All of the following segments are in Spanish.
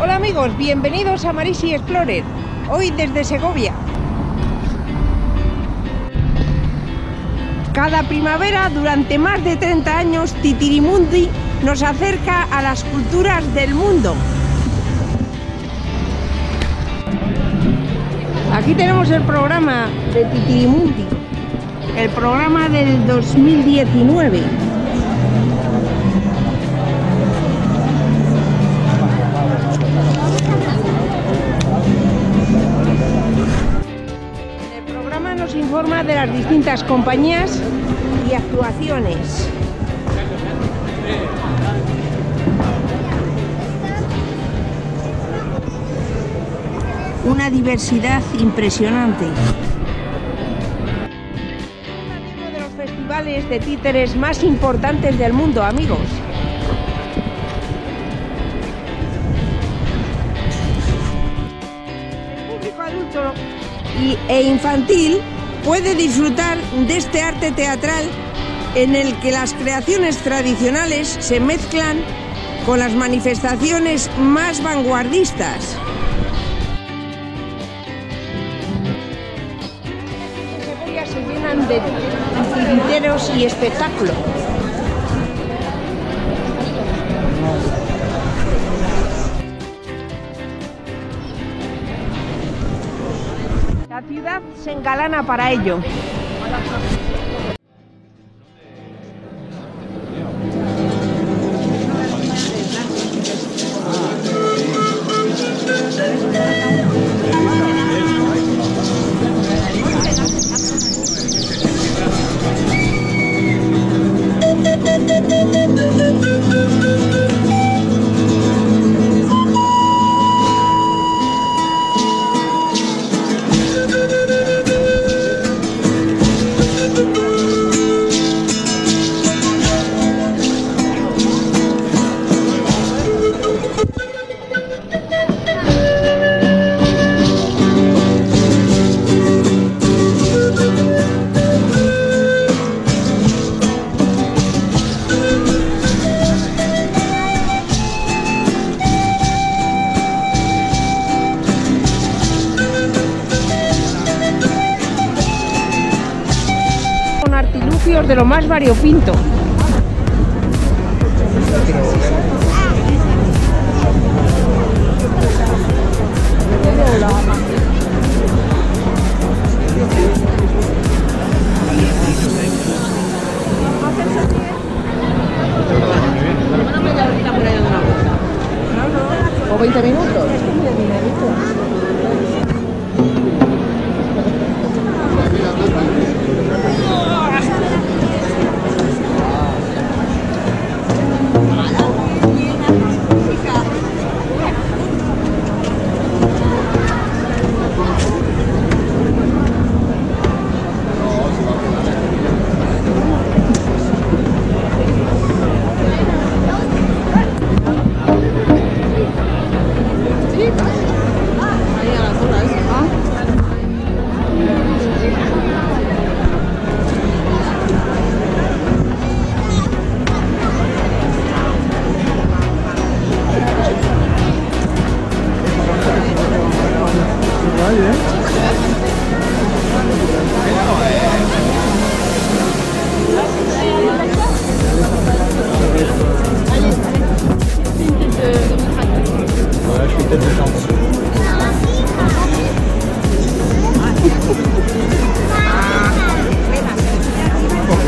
Hola amigos, bienvenidos a Marisi Explorer, hoy desde Segovia. Cada primavera, durante más de 30 años, Titirimundi nos acerca a las culturas del mundo. Aquí tenemos el programa de Titirimundi, el programa del 2019. De las distintas compañías y actuaciones. Una diversidad impresionante. Uno de los festivales de títeres más importantes del mundo, amigos. El público adulto y- e infantil puede disfrutar de este arte teatral en el que las creaciones tradicionales se mezclan con las manifestaciones más vanguardistas. Se llenan de titiriteros y espectáculo. La ciudad se engalana para ello. De lo más variopinto.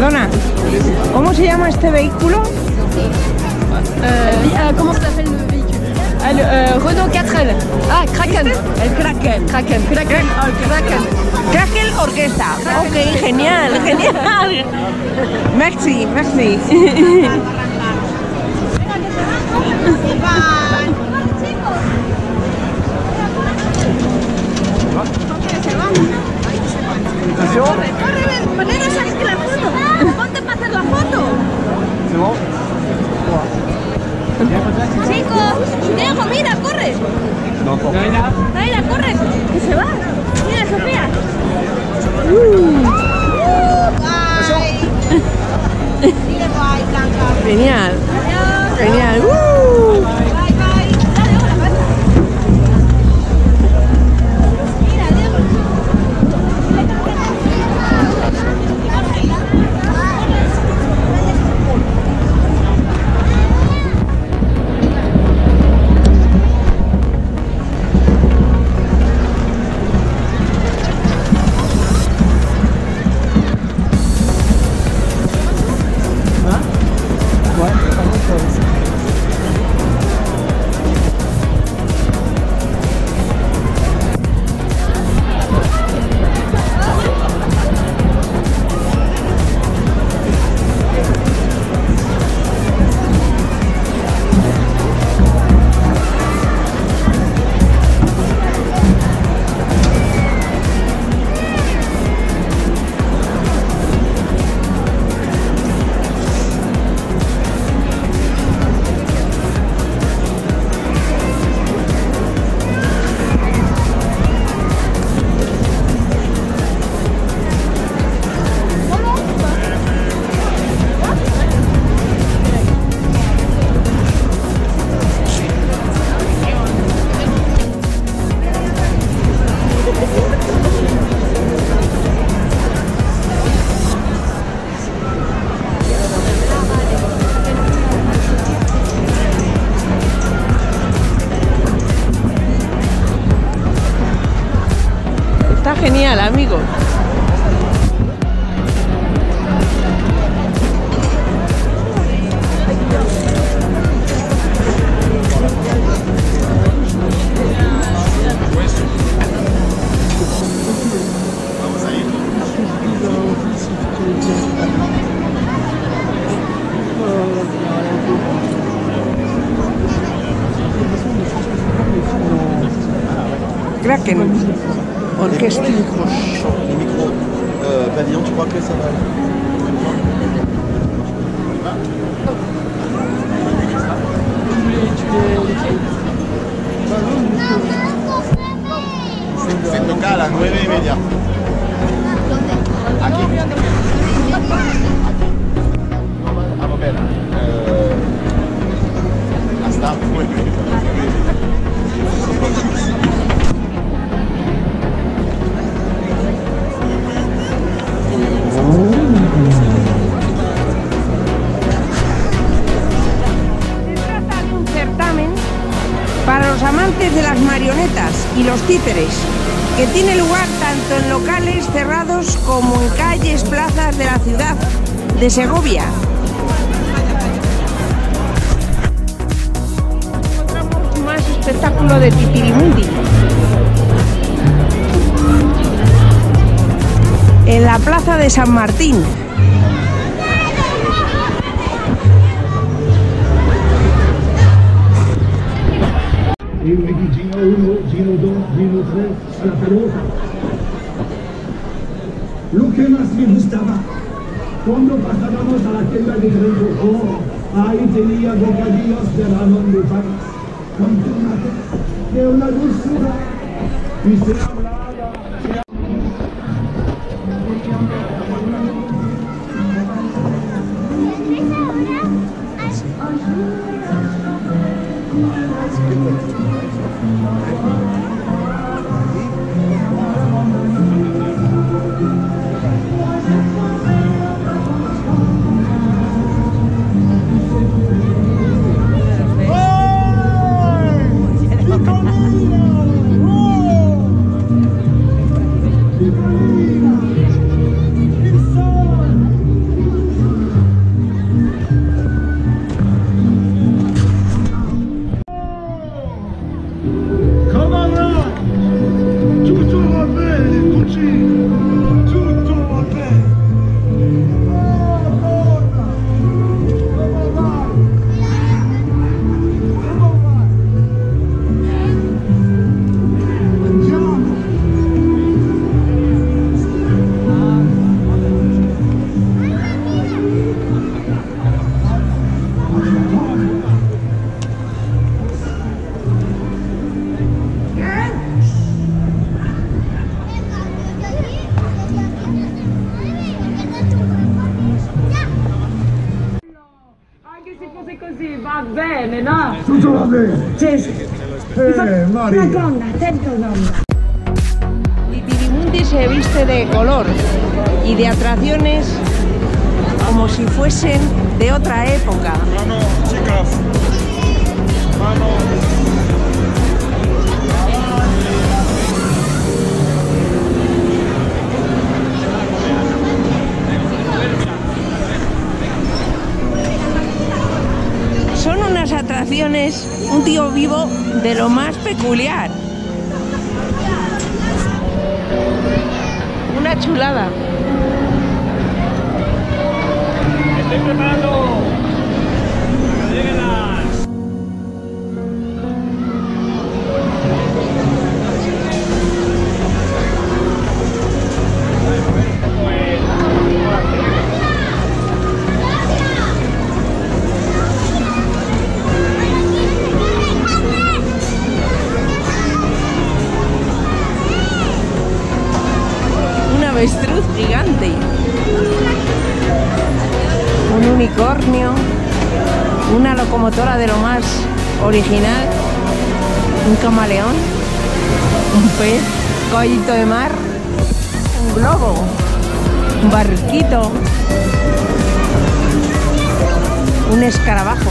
Perdona, ¿cómo se llama este vehículo? Euh, euh comment s'appelle le véhicule? Ah, euh, Renault 4L. Ah, Kraken. El Kraken. Kraken. Kraken. Kraken. Kraken Orquesta. Ok, génial, génial. Merci, merci. Genial, genial, amigo. A ir. Kraken. Orquesta. Les micros euh, pavillon, tu crois que ça va Se, se toca a las nueve y media. Los amantes de las marionetas y los títeres, que tiene lugar tanto en locales cerrados como en calles, plazas de la ciudad de Segovia. Encontramos más espectáculo de Titirimundi. En la plaza de San Martín. Aquí Gino 1, Gino 2, Gino 3, a la pelota. Lo que más me gustaba, cuando pasábamos a la tienda de Grenco, ahí tenía bocadillos de ramón de país, con tomate, de una dulzura, y se hablaba, Come on, run! Two, two, one, man, Gucci! Donna. Y Tirimundi se viste de color y de atracciones como si fuesen de otra época. Son unas atracciones, un tío vivo de lo más peculiar. Una chulada. Estoy preparando. Un Locomotora de lo más original. Un camaleón. Un pez. Caballito de mar. Un globo. Un barquito. Un escarabajo.